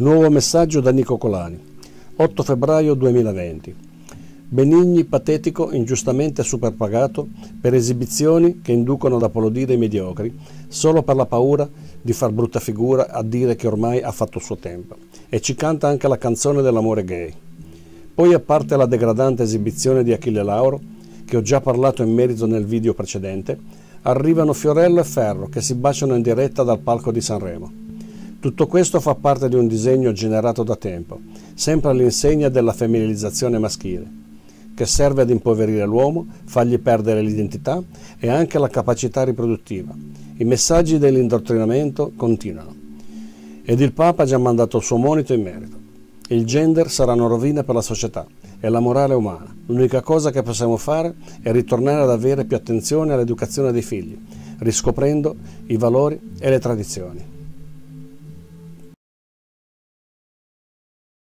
Nuovo messaggio da Nico Colani. 8 febbraio 2020. Benigni patetico ingiustamente superpagato per esibizioni che inducono ad applaudire i mediocri solo per la paura di far brutta figura a dire che ormai ha fatto il suo tempo. E ci canta anche la canzone dell'amore gay. Poi a parte la degradante esibizione di Achille Lauro, che ho già parlato in merito nel video precedente, arrivano Fiorello e Ferro che si baciano in diretta dal palco di Sanremo. Tutto questo fa parte di un disegno generato da tempo, sempre all'insegna della femminilizzazione maschile, che serve ad impoverire l'uomo, fargli perdere l'identità e anche la capacità riproduttiva. I messaggi dell'indottrinamento continuano. Ed il Papa ha già mandato il suo monito in merito. Il gender sarà una rovina per la società e la morale umana. L'unica cosa che possiamo fare è ritornare ad avere più attenzione all'educazione dei figli, riscoprendo i valori e le tradizioni.